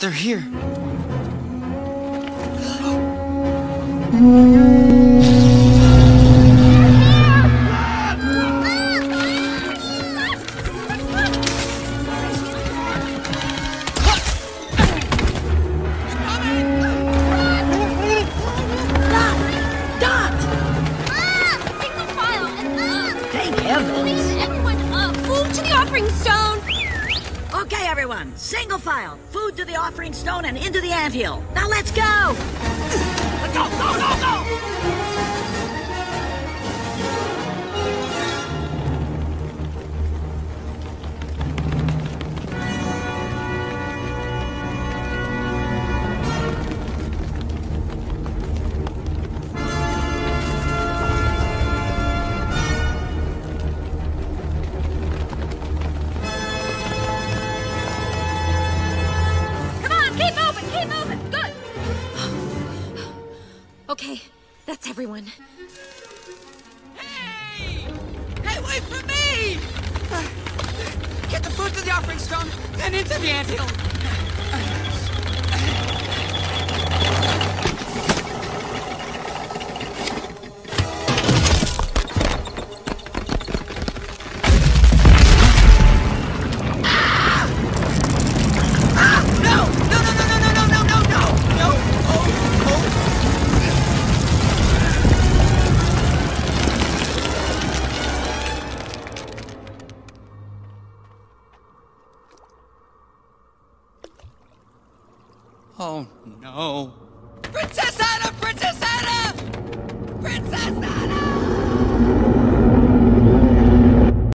They're here. Dot! Single file and up! Thank heavens! Please, everyone up! Move to the offering stone! Okay, everyone, single file. Food to the offering stone and into the anthill. Now let's go! Go, go, go, go! Okay, that's everyone. Hey! Hey, wait for me! Uh. Get the food to the offering stone, then into the anthill. Oh no. Princess Atta! Princess Atta! Princess Atta!